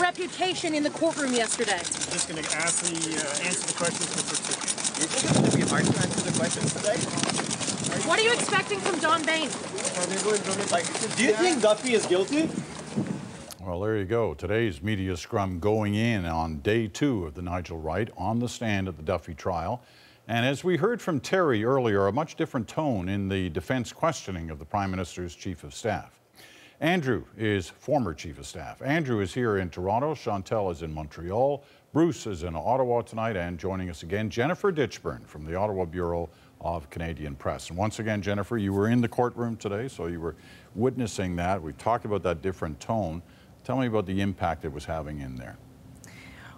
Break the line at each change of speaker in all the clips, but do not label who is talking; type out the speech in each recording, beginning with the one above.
your reputation in the courtroom yesterday?
I'm just going to ask the uh, answer the questions Mr.
You think it's going to be hard to answer the questions today?
What are you expecting from Don
Bayne? Do you think Duffy is guilty?
Well, there you go. Today's media scrum going in on day two of the Nigel Wright on the stand at the Duffy trial. And as we heard from Terry earlier, a much different tone in the defense questioning of the Prime Minister's Chief of Staff. Andrew is former Chief of Staff. Andrew is here in Toronto. Chantal is in Montreal. Bruce is in Ottawa tonight. And joining us again, Jennifer Ditchburn from the Ottawa Bureau of Canadian Press. And once again, Jennifer, you were in the courtroom today, so you were witnessing that. We talked about that different tone. Tell me about the impact it was having in there.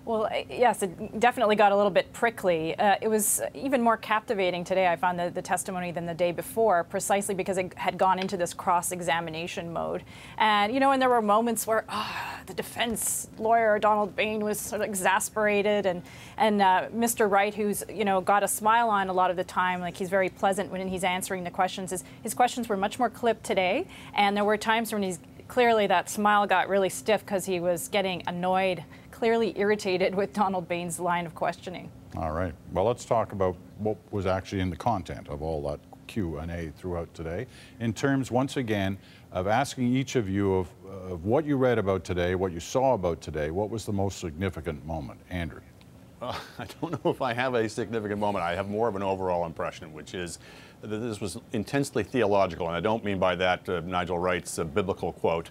Well, yes, it definitely got a little bit prickly. Uh, it was even more captivating today, I found the, the, testimony than the day before, precisely because it had gone into this cross-examination mode. And, you know, and there were moments where oh, the defense lawyer, Donald Bayne, was sort of exasperated. And, and uh, Mr. Wright, who's, you know, got a smile on a lot of the time, like he's very pleasant when he's answering the questions, his, his questions were much more clipped today. And there were times when he's clearly that smile got really stiff because he was getting annoyed clearly irritated with Donald Bayne's line of questioning.
All right. Well, let's talk about what was actually in the content of all that Q&A throughout today in terms, once again, of asking each of you of, of what you read about today, what you saw about today, what was the most significant moment? Andrew.
Uh, I don't know if I have a significant moment. I have more of an overall impression, which is that this was intensely theological, and I don't mean by that uh, Nigel Wright's uh, biblical quote.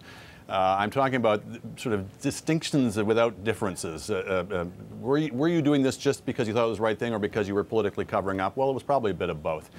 Uh, I'm talking about sort of distinctions without differences. Uh, uh, uh, were, you, were you doing this just because you thought it was the right thing or because you were politically covering up? Well, it was probably a bit of both.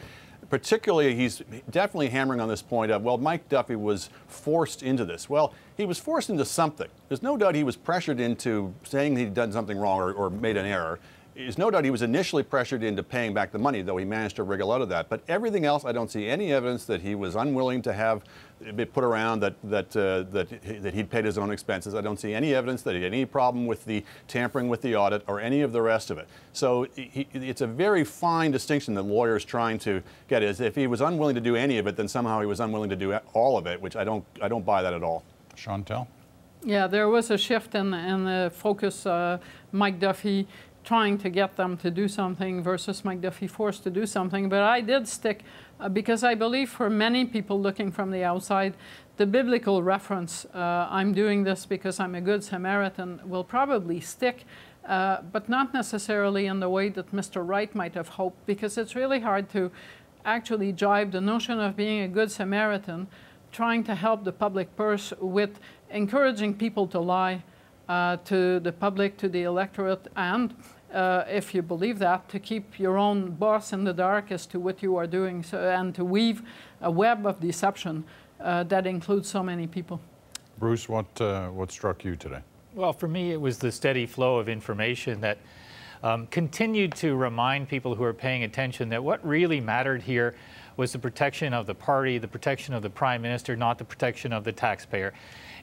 Particularly, he's definitely hammering on this point of, well, Mike Duffy was forced into this. Well, he was forced into something. There's no doubt he was pressured into saying he'd done something wrong or, or made an error. There's no doubt he was initially pressured into paying back the money, though he managed to wriggle out of that. But everything else, I don't see any evidence that he was unwilling to have it put around that that uh, that that he'd paid his own expenses. I don't see any evidence that he had any problem with the tampering with the audit or any of the rest of it. So he, it's a very fine distinction that lawyers trying to get. Is if he was unwilling to do any of it, then somehow he was unwilling to do all of it, which I don't I don't buy that at all.
Chantal.
Yeah, there was a shift in, in the focus. Uh, Mike Duffy trying to get them to do something versus Mike Duffy forced to do something. But I did stick uh, because I believe for many people looking from the outside, the biblical reference, uh, I'm doing this because I'm a good Samaritan, will probably stick. Uh, but not necessarily in the way that Mr. Wright might have hoped, because it's really hard to actually jibe the notion of being a good Samaritan, trying to help the public purse with encouraging people to lie, uh, to the public, to the electorate, and uh, if you believe that, to keep your own boss in the dark as to what you are doing so, and to weave a web of deception uh, that includes so many people.
Bruce, what, uh, what struck you today?
Well, for me, it was the steady flow of information that um, continued to remind people who are paying attention that what really mattered here was the protection of the party, the protection of the prime minister, not the protection of the taxpayer.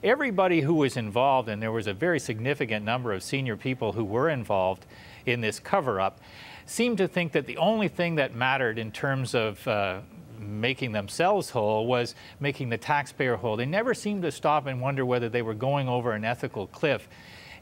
Everybody who was involved, and there was a very significant number of senior people who were involved in this cover up, seemed to think that the only thing that mattered in terms of uh, making themselves whole was making the taxpayer whole. They never seemed to stop and wonder whether they were going over an ethical cliff.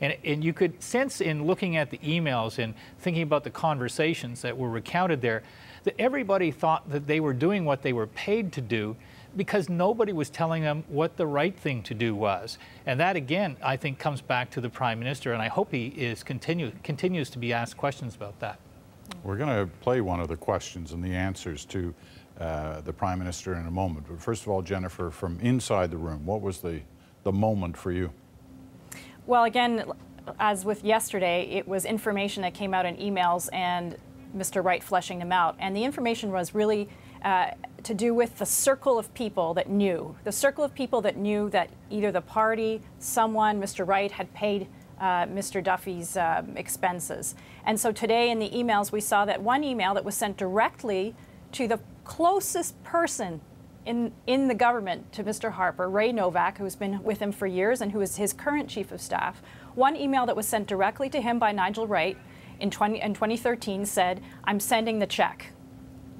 And, and, you could sense in looking at the emails and thinking about the conversations that were recounted there that everybody thought that they were doing what they were paid to do because nobody was telling them what the right thing to do was. And that, again, I think comes back to the Prime Minister, and I hope he is continue, continues to be asked questions about that.
We're going to play one of the questions and the answers to uh, the Prime Minister in a moment. But first of all, Jennifer, from inside the room, what was the, the moment for you?
Well, again, as with yesterday, it was information that came out in emails and Mr. Wright fleshing them out. And the information was really uh, to do with the circle of people that knew, the circle of people that knew that either the party, someone, Mr. Wright, had paid uh, Mr. Duffy's uh, expenses. And so today in the emails, we saw that one email that was sent directly to the closest person in, in the government to Mr. Harper, Ray Novak, who's been with him for years and who is his current chief of staff. One email that was sent directly to him by Nigel Wright in, 20, in 2013 said, I'm sending the check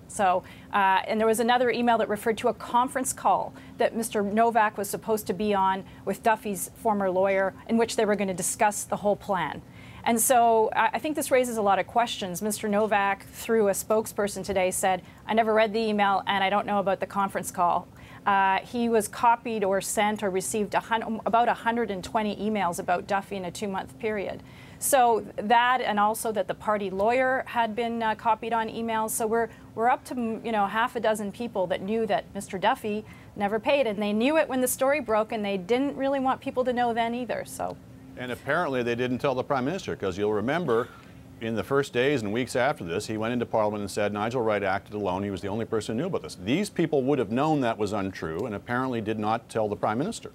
So, uh, and there was another email that referred to a conference call that Mr. Novak was supposed to be on with Duffy's former lawyer, in which they were going to discuss the whole plan. And so I think this raises a lot of questions. Mr. Novak, through a spokesperson today, said, I never read the email and I don't know about the conference call. Uh, he was copied or sent or received about 120 emails about Duffy in a two month period. So that, and also that the party lawyer had been uh, copied on emails. So we're, we're up to you know half a dozen people that knew that Mr. Duffy never paid, and they knew it when the story broke, and they didn't really want people to know then either. So.
And apparently they didn't tell the prime minister because you'll remember in the first days and weeks after this, he went into Parliament and said Nigel Wright acted alone. He was the only person who knew about this. These people would have known that was untrue and apparently did not tell the Prime Minister.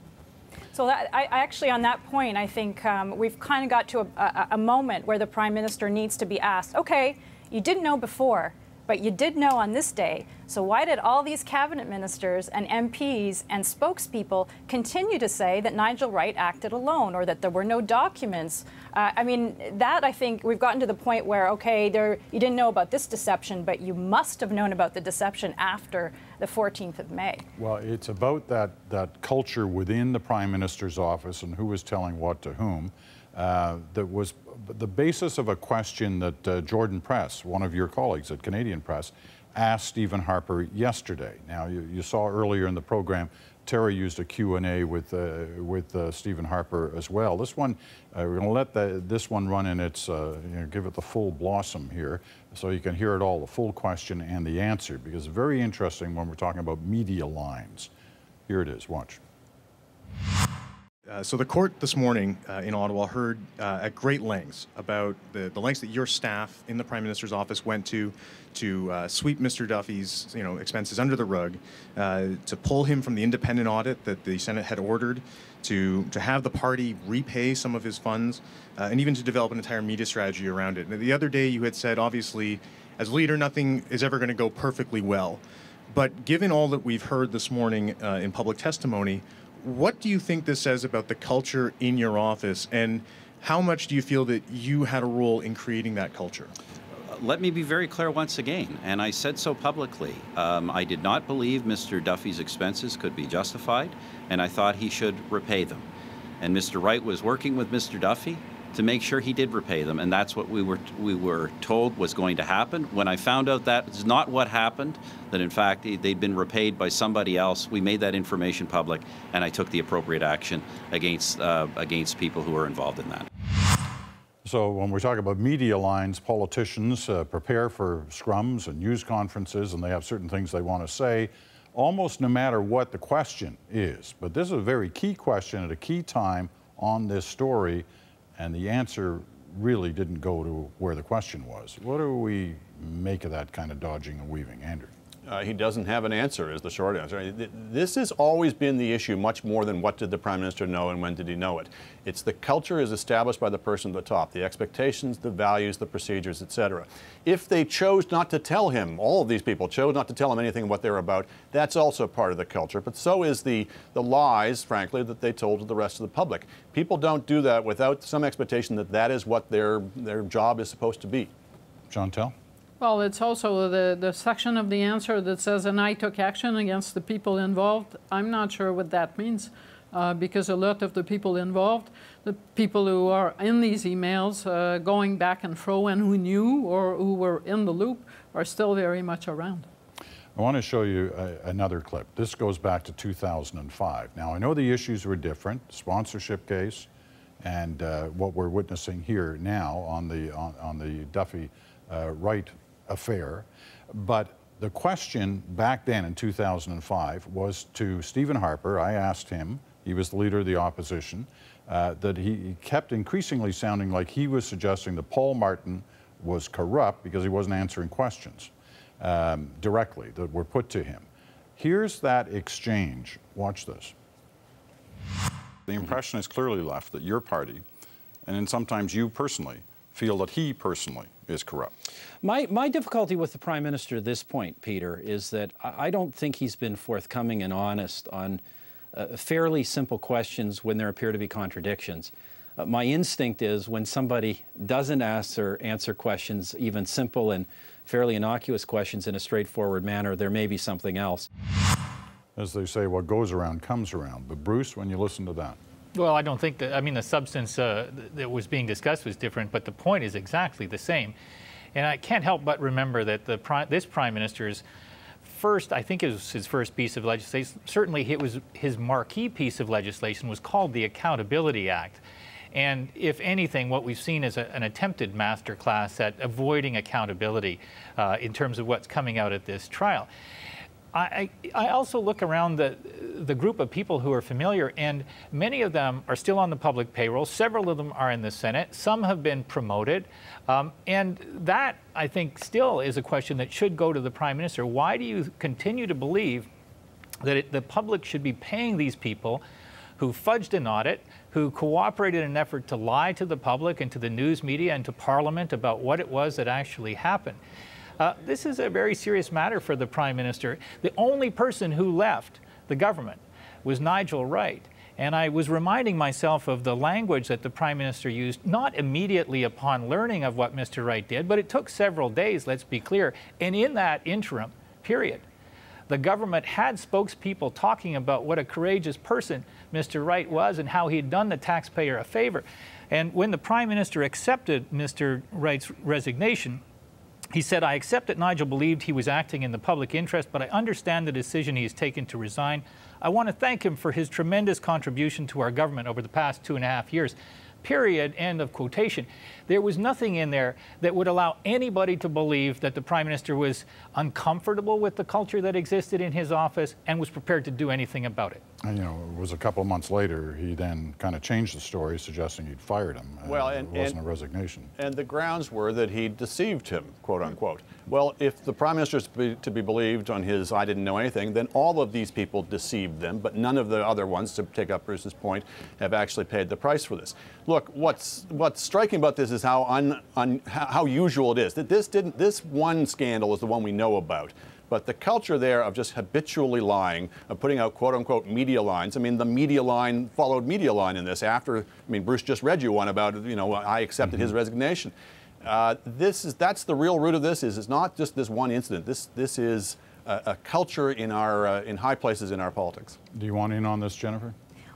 So that, I, actually, on that point, I think um, we've kind of got to a, a, a moment where the Prime Minister needs to be asked, okay, you didn't know before, but you did know on this day. So why did all these cabinet ministers and MPs and spokespeople continue to say that Nigel Wright acted alone or that there were no documents? Uh, I mean, that I think we've gotten to the point where okay, there you didn't know about this deception, but you must have known about the deception after the 14th of May.
Well, it's about that that culture within the prime minister's office and who was telling what to whom. Uh, that was the basis of a question that uh, Jordan Press, one of your colleagues at Canadian Press, asked Stephen Harper yesterday. Now, you, you saw earlier in the program, Terry used a Q&A with, uh, with uh, Stephen Harper as well. This one, uh, we're going to let the, this one run in its, uh, you know, give it the full blossom here so you can hear it all, the full question and the answer, because it's very interesting when we're talking about media lines. Here it is, watch.
Uh, so the court this morning uh, in Ottawa heard uh, at great lengths about the, the lengths that your staff in the Prime Minister's office went to to uh, sweep Mr. Duffy's you know expenses under the rug, uh, to pull him from the independent audit that the Senate had ordered, to to have the party repay some of his funds, and even to develop an entire media strategy around it. The other day you had said, obviously, as leader, nothing is ever going to go perfectly well. But given all that we've heard this morning in public testimony, what do you think this says about the culture in your office, and how much do you feel that you had a role in creating that culture?
Let me be very clear once again, and I said so publicly. Um, I did not believe Mr. Duffy's expenses could be justified, and I thought he should repay them. And Mr. Wright was working with Mr. Duffy to make sure he did repay them, and that's what we were we were told was going to happen. When I found out that is not what happened, that in fact they'd been repaid by somebody else, we made that information public, and I took the appropriate action against uh, against people who were involved in that.
So when we talk about media lines, politicians uh, prepare for scrums and news conferences, and they have certain things they want to say, almost no matter what the question is. But this is a very key question at a key time on this story and the answer really didn't go to where the question was. What do we make of that kind of dodging and weaving, Andrew?
Uh, he doesn't have an answer, is the short answer. This has always been the issue, much more than what did the Prime Minister know and when did he know it. It's the culture is established by the person at the top, the expectations, the values, the procedures, etc. If they chose not to tell him, all of these people chose not to tell him anything what they're about, that's also part of the culture. But so is the, the lies, frankly, that they told to the rest of the public. People don't do that without some expectation that that is what their, their job is supposed to be.
Chantal?
Well, it's also the, the section of the answer that says, and I took action against the people involved. I'm not sure what that means uh, because a lot of the people involved, the people who are in these emails uh, going back and fro and who knew or who were in the loop are still very much around.
I want to show you a, another clip. This goes back to 2005. Now, I know the issues were different, sponsorship case and uh, what we're witnessing here now on the, on, on the Duffy uh, Wright affair. But the question back then in 2005 was to Stephen Harper. I asked him, he was the leader of the opposition, uh, that he kept increasingly sounding like he was suggesting that Paul Martin was corrupt because he wasn't answering questions um, directly that were put to him. Here's that exchange. Watch this. The impression is clearly left that your party, and then sometimes you personally, feel that he personally is corrupt.
My, my difficulty with the Prime Minister at this point, Peter, is that I don't think he's been forthcoming and honest on uh, fairly simple questions when there appear to be contradictions. Uh, my instinct is when somebody doesn't ask or answer questions, even simple and fairly innocuous questions in a straightforward manner, there may be something else.
As they say, what goes around comes around. But Bruce, when you listen to that,
well, I don't think that, I mean, the substance uh, that was being discussed was different, but the point is exactly the same. And I can't help but remember that the this prime minister's first, I think it was his first piece of legislation, certainly it was his marquee piece of legislation was called the Accountability Act. And if anything, what we've seen is a, an attempted masterclass at avoiding accountability uh, in terms of what's coming out at this trial. I, I, also look around the, the group of people who are familiar, and many of them are still on the public payroll. Several of them are in the Senate. Some have been promoted. Um, and that, I think, still is a question that should go to the Prime Minister. Why do you continue to believe that it, the public should be paying these people who fudged an audit, who cooperated in an effort to lie to the public and to the news media and to Parliament about what it was that actually happened? Uh, this is a very serious matter for the Prime Minister. The only person who left the government was Nigel Wright. And I was reminding myself of the language that the Prime Minister used, not immediately upon learning of what Mr. Wright did, but it took several days, let's be clear. And in that interim period, the government had spokespeople talking about what a courageous person Mr. Wright was and how he had done the taxpayer a favor. And when the Prime Minister accepted Mr. Wright's resignation, he said, I accept that Nigel believed he was acting in the public interest, but I understand the decision he has taken to resign. I want to thank him for his tremendous contribution to our government over the past two and a half years. Period. End of quotation. There was nothing in there that would allow anybody to believe that the Prime Minister was uncomfortable with the culture that existed in his office and was prepared to do anything about it.
And, you know, it was a couple of months later he then kind of changed the story, suggesting he'd fired him.
Uh, well, and,
it wasn't
and,
a resignation.
And the grounds were that he deceived him, quote unquote. Well, if the Prime Minister is to be, to be believed on his I didn't know anything, then all of these people deceived them, but none of the other ones, to take up Bruce's point, have actually paid the price for this. Look, what's, what's striking about this is how un, un, how usual it is. That this didn't this one scandal is the one we know about. But the culture there of just habitually lying, of putting out quote unquote media lines. I mean, the media line followed media line in this after, I mean, Bruce just read you one about, you know, I accepted mm-hmm. his resignation. Uh, this is, that's the real root of this is it's not just this one incident. This, this is a, a culture in, our, uh, in high places in our politics.
Do you want in on this, Jennifer?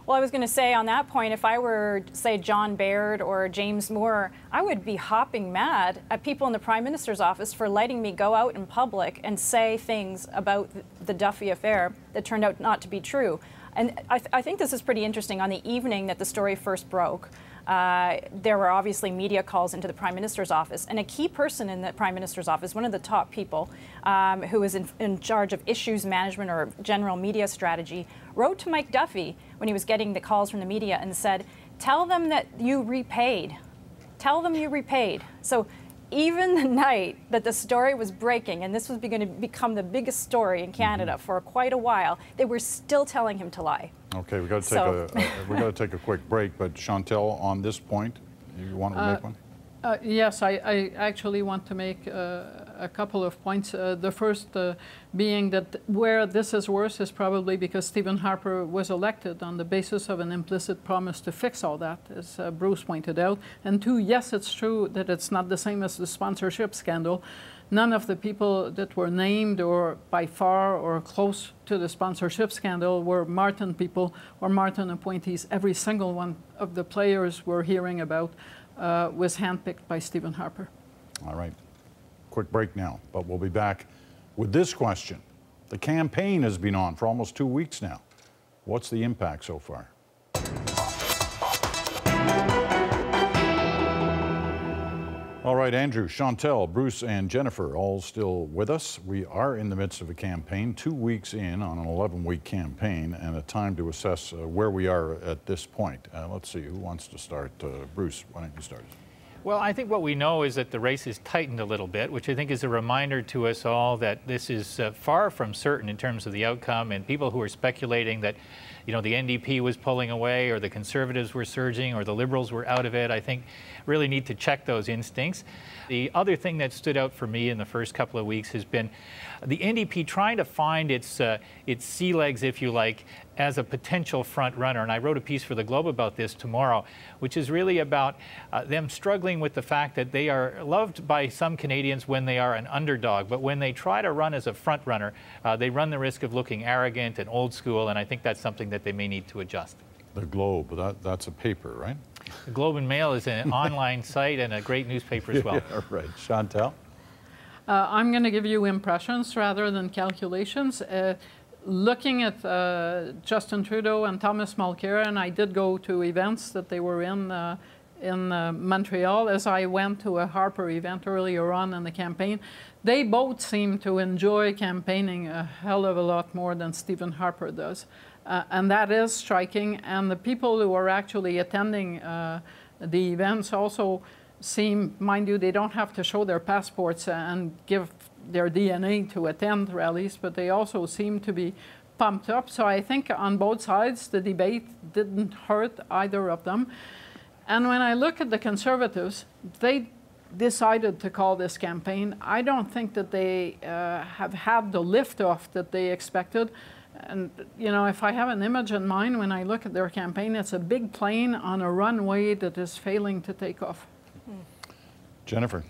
Well, I was going to say on that point, if I were, say, John Baird or James Moore, I would be hopping mad at people in the Prime Minister's office for letting me go out in public and say things about the Duffy affair that turned out not to be true. And I, th I think this is pretty interesting. On the evening that the story first broke, uh, there were obviously media calls into the Prime Minister's office, and a key person in the Prime Minister's office, one of the top people um, who was in, in, charge of issues management or general media strategy, wrote to Mike Duffy when he was getting the calls from the media and said, Tell them that you repaid. Tell them you repaid. So even the night that the story was breaking, and this was going to become the biggest story in Canada mm-hmm. for quite a while, they were still telling him to lie.
Okay, we got to take so. a, a we got to take a quick break. But Chantal, on this point, you want to uh, make one?
Uh, yes, I, I, actually want to make uh, a couple of points. Uh, the first uh, being that where this is worse is probably because Stephen Harper was elected on the basis of an implicit promise to fix all that, as uh, Bruce pointed out. And two, yes, it's true that it's not the same as the sponsorship scandal. None of the people that were named or by far or close to the sponsorship scandal were Martin people or Martin appointees. Every single one of the players we're hearing about uh, was handpicked by Stephen Harper.
All right quick break now, but we'll be back with this question. The campaign has been on for almost two weeks now. What's the impact so far? All right, Andrew, Chantal, Bruce, and Jennifer, all still with us. We are in the midst of a campaign, two weeks in on an 11 week campaign, and a time to assess uh, where we are at this point. Uh, let's see, who wants to start? Uh, Bruce, why don't you start?
Well, I think what we know is that the race has tightened a little bit, which I think is a reminder to us all that this is uh, far from certain in terms of the outcome. And people who are speculating that, you know, the NDP was pulling away, or the Conservatives were surging, or the Liberals were out of it, I think really need to check those instincts. The other thing that stood out for me in the first couple of weeks has been the NDP trying to find its uh, its sea legs, if you like, as a potential front runner. And I wrote a piece for the Globe about this tomorrow, which is really about uh, them struggling with the fact that they are loved by some Canadians when they are an underdog, but when they try to run as a front runner, uh, they run the risk of looking arrogant and old school, and I think that's something that they may need to adjust.
The Globe, that, that's a paper, right?
The Globe and Mail is an online site and a great newspaper as well.
Yeah, right. Chantal?
Uh, I'm going to give you impressions rather than calculations. Uh, looking at uh, Justin Trudeau and Thomas Mulcair, and I did go to events that they were in uh, in uh, Montreal as I went to a Harper event earlier on in the campaign. They both seem to enjoy campaigning a hell of a lot more than Stephen Harper does. Uh, and that is striking. And the people who are actually attending uh, the events also seem, mind you, they don't have to show their passports and give their DNA to attend rallies, but they also seem to be pumped up. So I think on both sides, the debate didn't hurt either of them. And when I look at the Conservatives, they decided to call this campaign. I don't think that they uh, have had the liftoff that they expected. And, you know, if I have an image in mind when I look at their campaign, it's a big plane on a runway that is failing to take off. Hmm.
Jennifer?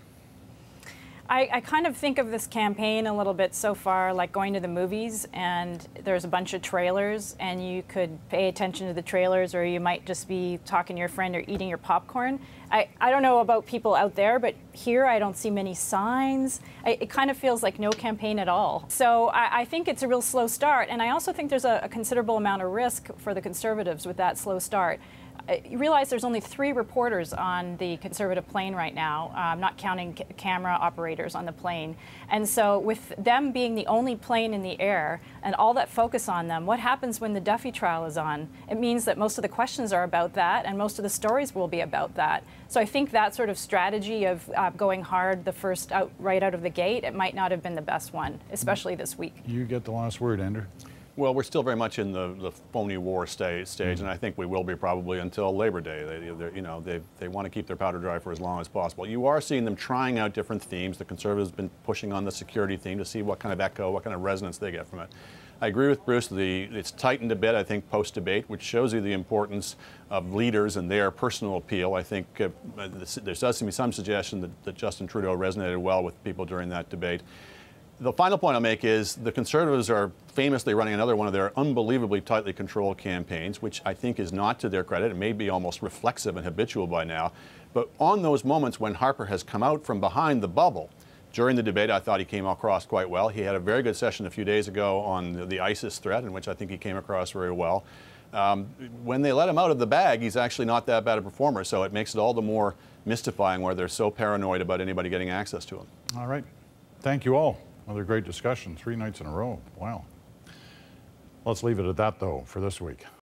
I, I, kind of think of this campaign a little bit so far like going to the movies and there's a bunch of trailers and you could pay attention to the trailers or you might just be talking to your friend or eating your popcorn. I, I don't know about people out there, but here I don't see many signs. I, it kind of feels like no campaign at all. So I, I think it's a real slow start. And I also think there's a, a considerable amount of risk for the Conservatives with that slow start you realize there's only three reporters on the conservative plane right now, um, not counting camera operators on the plane. And so, with them being the only plane in the air and all that focus on them, what happens when the Duffy trial is on? It means that most of the questions are about that, and most of the stories will be about that. So, I think that sort of strategy of uh, going hard the first out, right out of the gate, it might not have been the best one, especially this week.
You get the last word, Andrew.
Well, we're still very much in the, the phony war stage, stage mm-hmm. and I think we will be probably until Labor Day. They, you know, they, they want to keep their powder dry for as long as possible. You are seeing them trying out different themes. The Conservatives have been pushing on the security theme to see what kind of echo, what kind of resonance they get from it. I agree with Bruce. The, it's tightened a bit, I think, post debate, which shows you the importance of leaders and their personal appeal. I think uh, there does seem to be some suggestion that, that Justin Trudeau resonated well with people during that debate. The final point I'll make is the Conservatives are famously running another one of their unbelievably tightly controlled campaigns, which I think is not to their credit. It may be almost reflexive and habitual by now. But on those moments when Harper has come out from behind the bubble, during the debate, I thought he came across quite well. He had a very good session a few days ago on the ISIS threat, in which I think he came across very well. Um, when they let him out of the bag, he's actually not that bad a performer, so it makes it all the more mystifying where they're so paranoid about anybody getting access to him.
All right. Thank you all. Another great discussion, three nights in a row. Wow. Let's leave it at that, though, for this week.